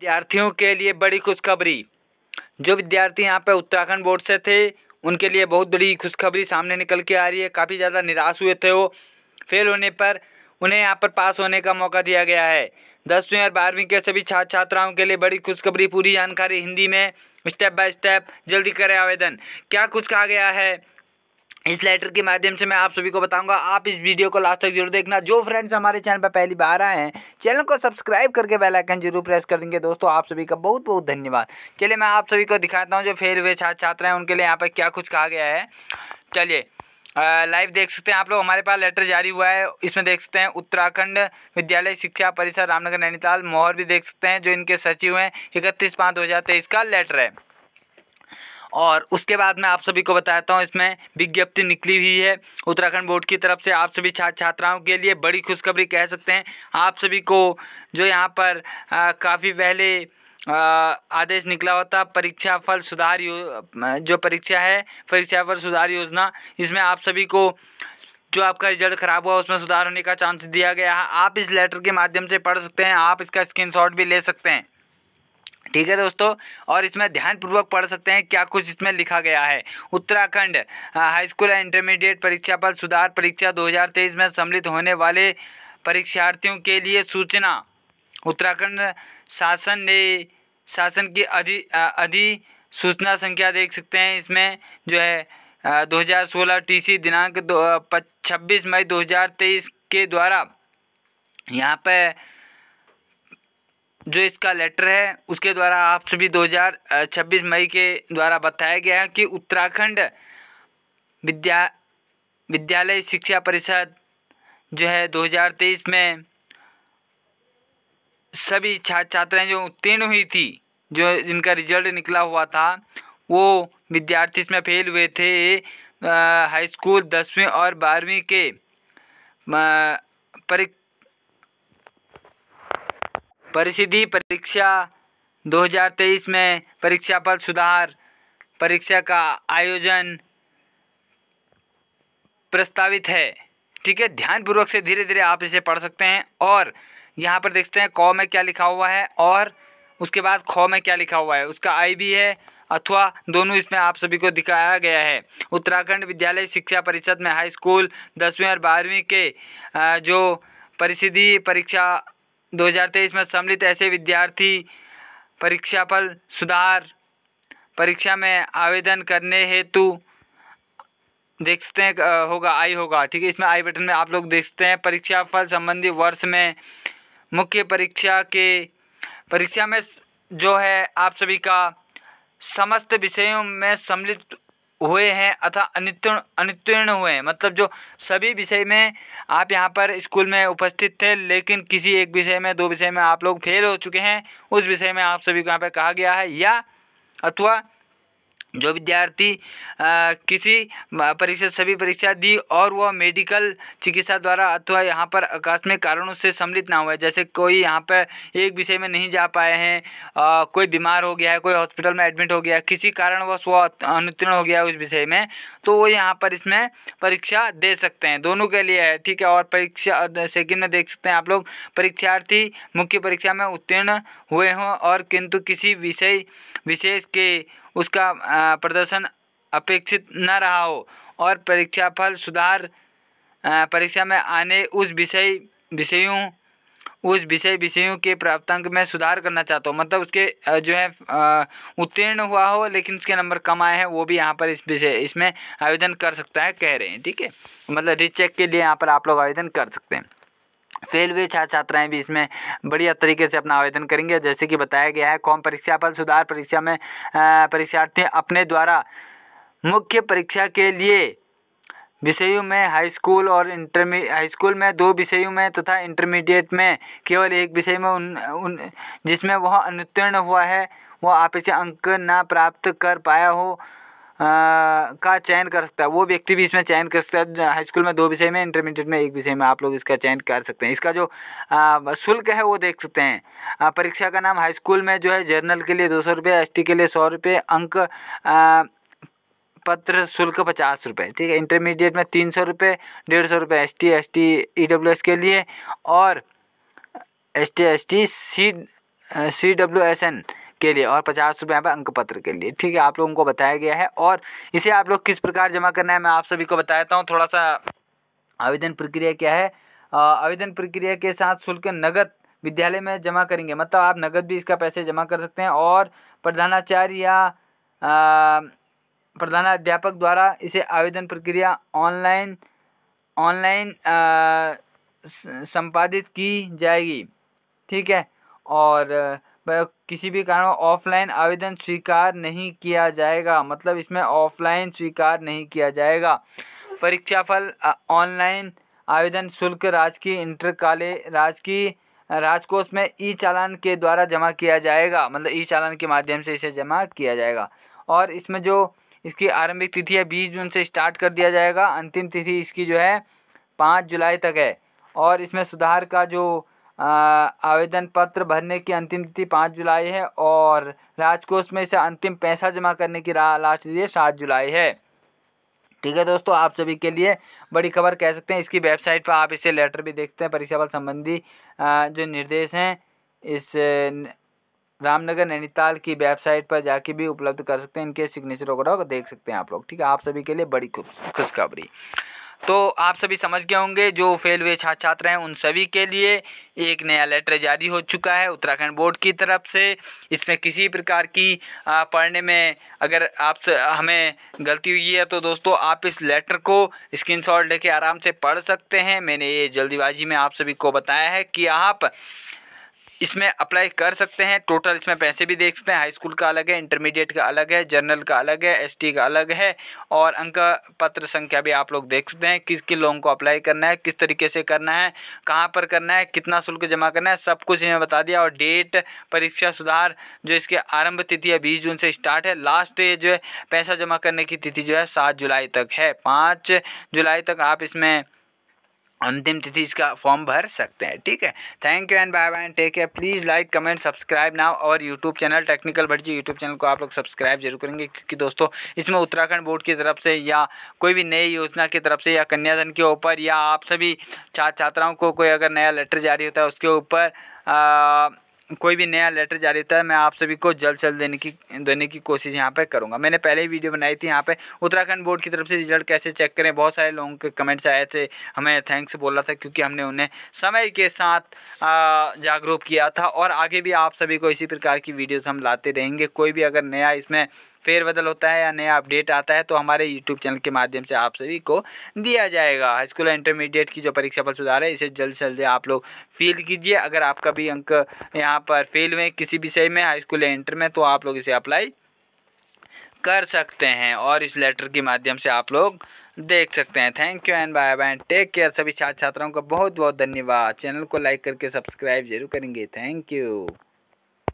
विद्यार्थियों के लिए बड़ी खुशखबरी। जो विद्यार्थी यहाँ पे उत्तराखंड बोर्ड से थे, उनके लिए बहुत बड़ी खुशखबरी सामने निकल के आ रही है। काफ़ी ज़्यादा निराश हुए थे वो। फेल होने पर उन्हें यहाँ पर पास होने का मौका दिया गया है। दसवीं और बारहवीं के सभी छात्र छात्राओं के लिए बड़ी खुशखबरी, पूरी जानकारी हिंदी में स्टेप बाय स्टेप जल्दी करें आवेदन। क्या कुछ कहा गया है? इस लेटर के माध्यम से मैं आप सभी को बताऊँगा। आप इस वीडियो को लास्ट तक ज़रूर देखना। जो फ्रेंड्स हमारे चैनल पर पहली बार आए हैं चैनल को सब्सक्राइब करके बेल आइकन ज़रूर प्रेस कर देंगे। दोस्तों, आप सभी का बहुत बहुत धन्यवाद। चलिए, मैं आप सभी को दिखाता हूँ जो फेल हुए छात्र छात्र हैं, उनके लिए यहाँ पर क्या कुछ कहा गया है। चलिए लाइव देख सकते हैं आप लोग। हमारे पास लेटर जारी हुआ है। इसमें देख सकते हैं, उत्तराखंड विद्यालय शिक्षा परिषद रामनगर, नैनीताल, मोहर भी देख सकते हैं, जो इनके सचिव हैं। इकतीस पाँच दो का लेटर है। और उसके बाद मैं आप सभी को बताता हूँ, इसमें विज्ञप्ति निकली हुई है। उत्तराखंड बोर्ड की तरफ़ से आप सभी छात्र छात्राओं के लिए बड़ी खुशखबरी कह सकते हैं। आप सभी को जो यहाँ पर काफ़ी पहले आदेश निकला होता परीक्षा फल सुधार यो जो परीक्षा है, परीक्षा फल सुधार योजना, इसमें आप सभी को जो आपका रिज़ल्ट ख़राब हुआ, उसमें सुधार होने का चांस दिया गया है। आप इस लेटर के माध्यम से पढ़ सकते हैं, आप इसका स्क्रीनशॉट भी ले सकते हैं। ठीक है दोस्तों? और इसमें ध्यानपूर्वक पढ़ सकते हैं क्या कुछ इसमें लिखा गया है। Uttarakhand high school and intermediate परीक्षा पर सुधार परीक्षा 2023 में सम्मिलित होने वाले परीक्षार्थियों के लिए सूचना। उत्तराखंड शासन ने, शासन की अधि अधि सूचना संख्या देख सकते हैं। इसमें जो है 2016 टीसी दिनांक छब्बीस मई 2023 के द्वारा यहाँ पर जो इसका लेटर है, उसके द्वारा आप सभी 2026 मई के द्वारा बताया गया है कि उत्तराखंड विद्या, विद्यालय शिक्षा परिषद जो है 2023 में सभी छात्र छात्राएँ जो उत्तीर्ण हुई थी, जो जिनका रिज़ल्ट निकला हुआ था, वो विद्यार्थी इसमें फेल हुए थे हाई स्कूल दसवीं और बारहवीं के परीक्षा परिषदीय परीक्षा 2023 में परीक्षा फल सुधार, परीक्षा का आयोजन प्रस्तावित है। ठीक है, ध्यानपूर्वक से धीरे धीरे आप इसे पढ़ सकते हैं और यहाँ पर देखते हैं, कौ में क्या लिखा हुआ है और उसके बाद खौ में क्या लिखा हुआ है। उसका आई भी है अथवा दोनों इसमें आप सभी को दिखाया गया है। उत्तराखंड विद्यालय शिक्षा परिषद में हाई स्कूल दसवीं और बारहवीं के जो परिषदीय परीक्षा 2023 में सम्मिलित ऐसे विद्यार्थी परीक्षा फल सुधार, परीक्षा में आवेदन करने हेतु देख सकते हैं होगा, आई होगा, ठीक है? इसमें आई बटन में आप लोग देख सकते हैं, परीक्षा फल संबंधी वर्ष में मुख्य परीक्षा के, परीक्षा में जो है आप सभी का समस्त विषयों में सम्मिलित हुए हैं अथा अनुत्तीर्ण अनुत्तीर्ण हुए हैं। मतलब जो सभी विषय में आप यहाँ पर स्कूल में उपस्थित थे, लेकिन किसी एक विषय में, दो विषय में आप लोग फेल हो चुके हैं, उस विषय में आप सभी को यहाँ पर कहा गया है, या अथवा जो विद्यार्थी किसी परीक्षा, सभी परीक्षा दी और वह मेडिकल चिकित्सा द्वारा अथवा यहाँ पर आकस्मिक कारणों से सम्मिलित ना हुआ। जैसे कोई यहाँ पर एक विषय में नहीं जा पाए हैं कोई बीमार हो गया है, कोई हॉस्पिटल में एडमिट हो गया, किसी कारणवश वो अनुत्तीर्ण हो गया उस विषय में तो वो यहाँ पर इसमें परीक्षा दे सकते हैं। दोनों के लिए है, ठीक है? और परीक्षा सेकेंड में देख सकते हैं आप लोग, परीक्षार्थी मुख्य परीक्षा में उत्तीर्ण हुए हों और किंतु किसी विषय, विशेष के उसका प्रदर्शन अपेक्षित न रहा हो और परीक्षा फल सुधार परीक्षा में आने उस विषय, विषयों, उस विषय विषयों के प्राप्तांक में सुधार करना चाहता हूँ। मतलब उसके जो है उत्तीर्ण हुआ हो लेकिन उसके नंबर कम आए हैं, वो भी यहाँ पर इस विषय, इसमें आवेदन कर सकता है, कह रहे हैं, ठीक है? मतलब रिचेक के लिए यहाँ पर आप लोग आवेदन कर सकते हैं। फेल हुए छात्र छात्राएँ भी इसमें बढ़िया तरीके से अपना आवेदन करेंगे। जैसे कि बताया गया है, कौम परीक्षा पर सुधार परीक्षा में परीक्षार्थी अपने द्वारा मुख्य परीक्षा के लिए विषयों में हाई स्कूल और इंटरमी, हाई स्कूल में दो विषयों में तथा इंटरमीडिएट में केवल एक विषय में उन उन, जिसमें वह अनुत्तीर्ण हुआ है, वह आप इसे अंक ना प्राप्त कर पाया हो। का चयन कर सकता है। वो व्यक्ति भी इसमें चयन कर सकता है। हाई स्कूल में दो विषय में इंटरमीडिएट में एक विषय में आप लोग इसका चयन कर सकते हैं। इसका जो शुल्क है वो देख सकते हैं। परीक्षा का नाम हाई स्कूल में जो है जर्नल के लिए दो सौ रुपये एस के लिए सौ रुपये अंक आ, पत्र शुल्क पचास रुपये ठीक है। इंटरमीडिएट में तीन सौ रुपये डेढ़ सौ रुपये S T S T E W S के लिए और S T S T C C W S N. के लिए और पचास रुपये यहाँ पर अंक पत्र के लिए। ठीक है, आप लोगों को बताया गया है और इसे आप लोग किस प्रकार जमा करना है मैं आप सभी को बताता हूँ। थोड़ा सा आवेदन प्रक्रिया क्या है? आवेदन प्रक्रिया के साथ शुल्क नगद विद्यालय में जमा करेंगे। मतलब आप नगद भी इसका पैसे जमा कर सकते हैं और प्रधानाचार्य या प्रधानाध्यापक द्वारा इसे आवेदन प्रक्रिया ऑनलाइन ऑनलाइन संपादित की जाएगी। ठीक है, और किसी भी कारण ऑफलाइन आवेदन स्वीकार नहीं किया जाएगा। मतलब इसमें ऑफलाइन स्वीकार नहीं किया जाएगा। परीक्षाफल ऑनलाइन आवेदन शुल्क राजकीय इंटर काले राजकीय राजकोष में ई चालान के द्वारा जमा किया जाएगा। मतलब ई चालान के माध्यम से इसे जमा किया जाएगा। और इसमें जो इसकी आरंभिक तिथि है, बीस जून से स्टार्ट कर दिया जाएगा। अंतिम तिथि इसकी जो है, पाँच जुलाई तक है। और इसमें सुधार का जो आवेदन पत्र भरने की अंतिम तिथि पाँच जुलाई है और राजकोष में इसे अंतिम पैसा जमा करने की लास्ट तिथि सात जुलाई है। ठीक है दोस्तों, आप सभी के लिए बड़ी खबर कह सकते हैं। इसकी वेबसाइट पर आप इसे लेटर भी देखते हैं, परीक्षा बल संबंधी जो निर्देश हैं, इस, रामनगर नैनीताल की वेबसाइट पर जाके भी उपलब्ध कर सकते हैं। इनके सिग्नेचर वगैरह देख सकते हैं आप लोग। ठीक है, आप सभी के लिए बड़ी खुश खुशखबरी। तो आप सभी समझ गए होंगे, जो फेल हुए छात्र छात्र हैं, उन सभी के लिए एक नया लेटर जारी हो चुका है उत्तराखंड बोर्ड की तरफ़ से। इसमें किसी प्रकार की पढ़ने में अगर आप हमें गलती हुई है तो दोस्तों आप इस लेटर को स्क्रीनशॉट लेके आराम से पढ़ सकते हैं। मैंने ये जल्दीबाजी में आप सभी को बताया है कि आप इसमें अप्लाई कर सकते हैं। टोटल इसमें पैसे भी देख सकते हैं। हाई स्कूल का अलग है इंटरमीडिएट का अलग है जर्नल का अलग है एसटी का अलग है और अंक पत्र संख्या भी आप लोग देख सकते हैं। किस किन लोगों को अप्लाई करना है, किस तरीके से करना है, कहाँ पर करना है, कितना शुल्क जमा करना है, सब कुछ इन्हें बता दिया और डेट परीक्षा सुधार जो इसके आरंभ तिथि है, बीस जून से स्टार्ट है। लास्ट जो है, पैसा जमा करने की तिथि जो है, सात जुलाई तक है। पाँच जुलाई तक आप इसमें अंतिम तिथि इसका फॉर्म भर सकते हैं। ठीक है? Thank you and bye bye and take care please like comment subscribe now और YouTube channel technical Bhatji YouTube channel को आप लोग सब्सक्राइब ज़रूर करेंगे क्योंकि दोस्तों, इसमें उत्तराखंड बोर्ड की तरफ़ से या कोई भी नई योजना की तरफ़ से या कन्याधन के ऊपर या आप सभी छात्र छात्राओं को कोई अगर नया लेटर जारी होता है उसके ऊपर कोई भी नया लेटर जारी होता है मैं आप सभी को जल्द से जल्द देने की देने की कोशिश यहाँ पर करूँगा। मैंने पहले ही वीडियो बनाई थी यहाँ पर उत्तराखंड बोर्ड की तरफ़ से रिज़ल्ट कैसे चेक करें, बहुत सारे लोगों के कमेंट्स आए थे। हमें थैंक्स बोला था क्योंकि हमने उन्हें समय के साथ जागरूक किया था। और आगे भी आप सभी को इसी प्रकार की वीडियोज़ हम लाते रहेंगे। कोई भी अगर नया इसमें फेरबदल होता है या नया अपडेट आता है तो हमारे यूट्यूब चैनल के माध्यम से आप सभी को दिया जाएगा। हाई स्कूल इंटरमीडिएट की जो परीक्षा फल सुधार है, इसे जल्द से जल्द आप लोग फील कीजिए। अगर आपका भी अंक यहाँ पर फेल हुए किसी विषय में, हाई स्कूल या इंटर में तो आप लोग इसे अप्लाई कर सकते हैं और इस लेटर के माध्यम से आप लोग देख सकते हैं। Thank you and bye bye take care सभी छात्र छात्राओं का बहुत बहुत धन्यवाद। चैनल को लाइक करके सब्सक्राइब ज़रूर करेंगे। Thank you